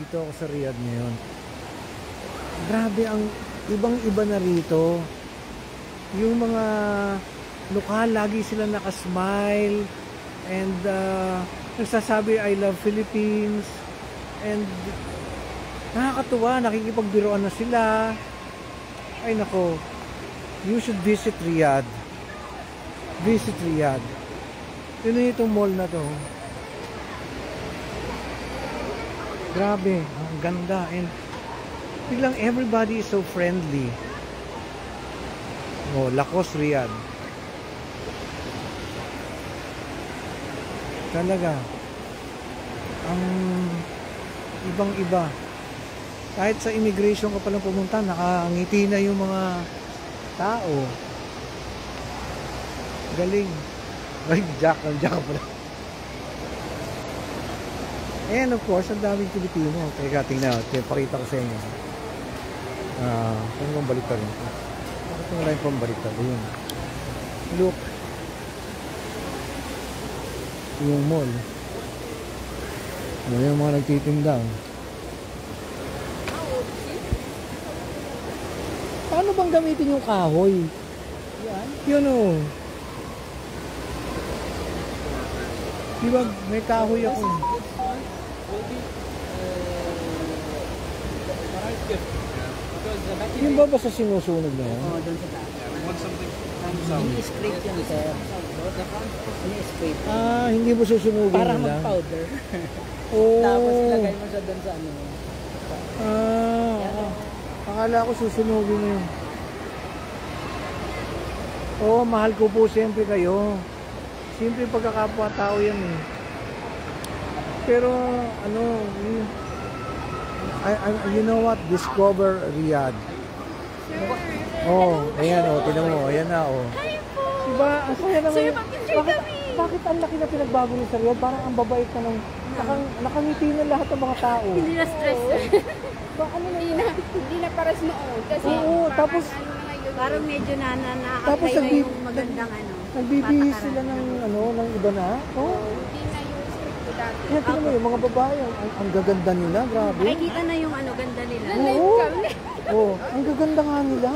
nandito ako sa Riyadh ngayon. Grabe ang ibang-iba na rito. Yung mga lokal, lagi sila nakasmile and uh, nagsasabi I love Philippines and nakakatuwa, nakikipagbiroan na sila. Ay nako, you should visit Riyadh. Visit Riyadh. Yun itong mall na to. Grabe, ang ganda and biglang everybody is so friendly. Oh, Lacos Riyadh. Talaga. Ang ibang-iba. Kahit sa immigration ka palang pumunta, nakangiti na yung mga tao. Galing. Ay, Jack, Jack pala. And of course, ang daming Pilipino. Teka, tingnan. Teka, pakita ko sa inyo. Ah, kung bang baliktad rin. Bakit wala yung pambaliktad? Ayun. Look. Yung mall. Ano yung mga nagtitinda. Paano bang gamitin yung kahoy? Yan. Yun o. Di ba may kahoy ako? Yung ba ba sa sinusunog na yan? Oo, doon sa taas. Want something? Ini-scrape yan, sir. Ini-scrape. Ah, hindi mo susunugin Para nila? mag-powder. Oh. Tapos ilagay mo siya doon sa ano. Ah, ah. akala ko susunugin mo yun. Oo, mahal ko po siyempre kayo. Siyempre pagkakapwa-tao yan eh. Pero ano, I, I, you know what? Discover Riyadh. Oh, ayan oh, tinan mo, ayan na oh. Diba, ang saya naman. Sir, yun. mag-picture bakit, kami. bakit ang laki na pinagbago ni Sir Riyadh? Parang ang babait ka ng, nakang, nakangiti na lahat ng mga tao. Hindi na stress. Ba, ano na Hindi na, hindi na paras noon. Kasi Oo, parang tapos- ano na ngayon. Parang medyo na na Tapos na-apply na nagbi- yung magandang ano. Nagbibihis sila ng ano, ng iba na. Oh. Hindi na dati. Yan, tingnan mo yung mga babae, ang, ang, ang gaganda nila, grabe. Nakikita na yung ano, ganda nila. Oo. Oh, ang gaganda nga nila.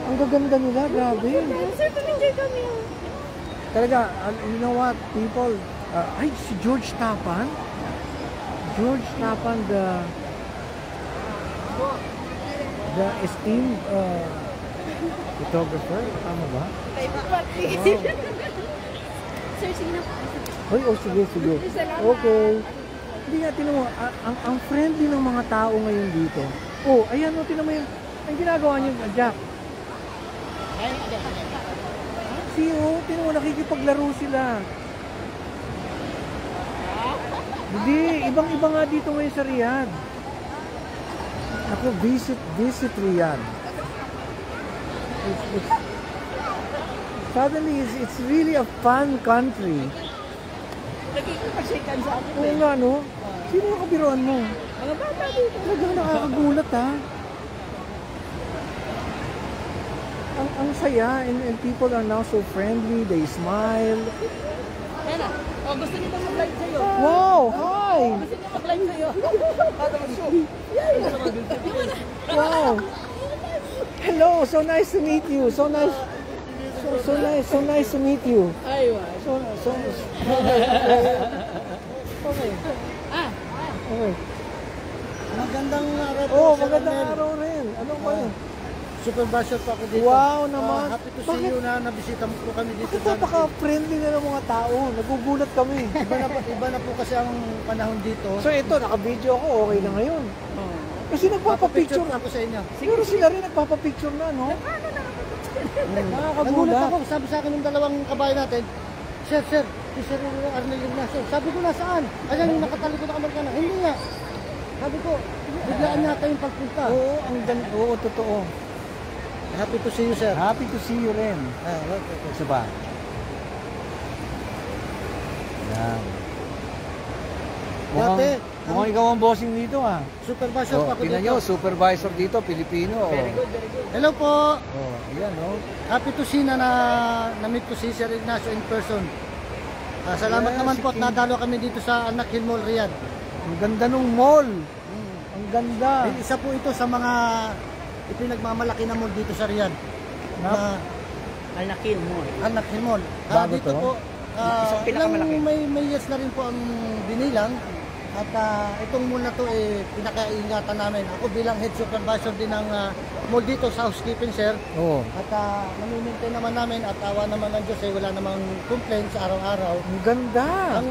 Ang gaganda nila, grabe. Sir, tumigil kami. oh. Talaga, you know what, people, uh, ay, si George Tapan, George Tapan, the, the esteemed uh, photographer, tama ba? Wow. Sir, sige na. Hoy, oh, sige, sige. Okay. Hindi nga, tinan mo, ang, ang friendly ng mga tao ngayon dito. Oh, ayan o, tinan mo yung, ang ginagawa niyo, Jack. Si oh, tinan mo, nakikipaglaro sila. Hindi, ibang-iba nga dito ngayon sa Riyadh. Ako, visit, visit Riyadh. It's, it's, suddenly, it's, it's really a fun country. Nagkikipag-shakean sa akin. Oo nga, no? Sino yung kabiruan mo? Mga bata dito. Talagang nakakagulat, ha? Ang, ang saya, and, and people are now so friendly, they smile. Yan na. Oh, gusto niyo ba mag-live sa'yo? Wow, hi! Gusto niyo mag-live sa'yo? Para mag-show. Wow! Hello, so nice to meet you. So nice, so, so nice, so nice to meet you. Ay, wa. So, so, okay. Ah, Okay. Magandang araw Oh, magandang araw rin. Ano ba yun? Supervisor po ako dito. Wow naman. Ah, happy to see Bakit? you na nabisita mo po kami dito. Bakit napaka-friendly na ng mga tao? Nagugulat kami. Iba na, iba na po kasi ang panahon dito. So ito, naka-video ako, okay na ngayon. oh. Kasi nagpapapicture na ako sa inyo. Siguro sila rin nagpapapicture na, no? Nagulat Nakakagulat. ako. Sabi sa akin ng dalawang kabayan natin, Sir, sir, si Sir Arnel Ignacio. Sabi ko, nasaan? Ayan yung nakatalikod na Amerikana. Hindi nga. Sabi ko, biglaan yata yung pagpunta. Oo, ang gan Oo, totoo. Happy to see you, sir. Happy to see you rin. Ah, okay, okay. Isa ba? Yan. Mukhang, Dati, mukhang ikaw ang bossing dito, ah. Supervisor Oh, po ako tingnan dito. nyo, supervisor dito, Pilipino. Oh. Very good, very good. Hello po. Oh, ayan, oh. Happy to see na na na-meet ko si Sir Ignacio in person. Ah, salamat Yeah, naman si po at King. nadalo kami dito sa Anak Hill Mall, Riyadh. Ang ganda ng mall. Mm. Ang ganda. Eh, Isa po ito sa mga ipinagmamalaki na mall dito sa Riyadh. Na Malaki yung mall. anak ni mall. Bago dito to? po, Isang ilang pinakamalaki. may, may years na rin po ang binilang. At ah, itong mall na to eh, pinakaingatan namin. Ako bilang head supervisor din ng ah, mall dito sa housekeeping sir. Oo. At uh, namimintain naman namin at awa naman ng Diyos eh, wala namang complaints araw-araw. Ang ganda. Ang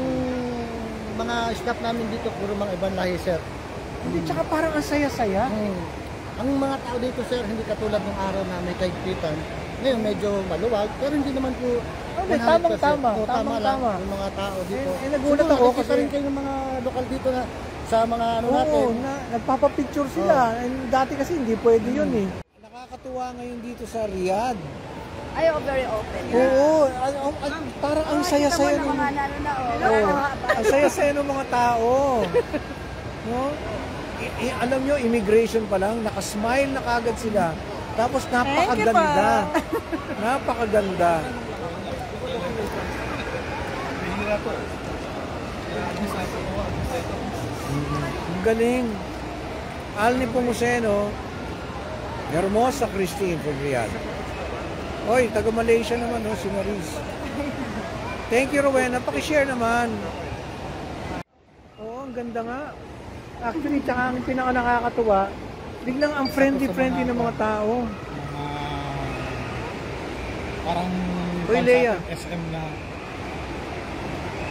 mga staff namin dito puro mga ibang lahi sir. Hindi, tsaka parang ang saya-saya. Hmm. Ang mga tao dito sir, hindi katulad ng araw na may kaigpitan. Ngayon medyo maluwag, pero hindi naman po Oh, 100%. tamang-tama, Oo, tama lang tamang-tama. yung mga tao dito. Eh, eh, nagulat ako kasi- rin kayo ng mga lokal dito na sa mga ano natin. Oo, na, nagpapapicture sila. And dati kasi hindi pwede yun eh. Nakakatuwa ngayon dito sa Riyadh. Ay, oh, very open. Oo, ang, ang, ang, parang ang saya-saya ng ng mga nano na, oh. Oo, ang saya-saya ng mga tao. No? I- i- alam nyo, immigration pa lang, nakasmile na kagad sila. Tapos napakaganda. Napakaganda. Ang galing. Alni Pumuseno, Hermosa Christine from Riyadh. Oy, taga Malaysia naman, no, si Maris. Thank you, Rowena. Pakishare naman. Oo, ang ganda nga. Actually, tsaka ang pinaka nakakatuwa, biglang ang friendly-friendly ng mga tao. Parang atin, SM na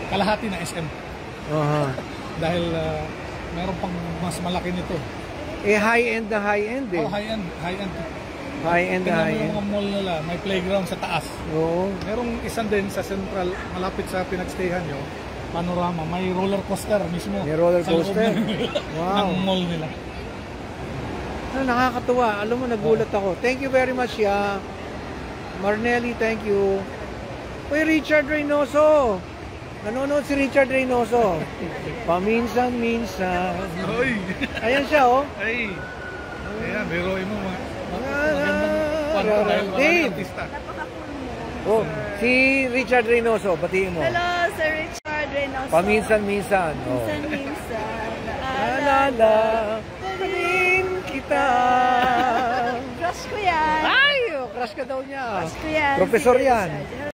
kalahati na SM Aha. dahil ah, meron pang mas malaki nito. Eh, high-end na high-end eh. Oh, high end, high end. High-end na Tingnan mo yung high-end. mga mall nila, may playground sa taas. Oo. Merong isang din sa central, malapit sa pinagstayhan nyo, panorama, may roller coaster mismo. May roller coaster. Wow. ng mall nila. Ano, nakakatuwa. Alam mo, nagulat ako. Thank you very much, ya. Marnelli, thank you. Uy, Richard Reynoso. Nanonood si Richard Reynoso. Paminsan-minsan. Oy! Ayan siya, oh. Ay! Ayan, biroin mo mga Ah, Dave. Oh, si Richard Reynoso, batiin mo. Hello, Sir Richard Reynoso. Paminsan-minsan. Oh. Minsan-minsan. Alala, rin kita. Crush ko yan. Ay, oh, crush ka daw niya. Crush ko yan. Professor Si yan.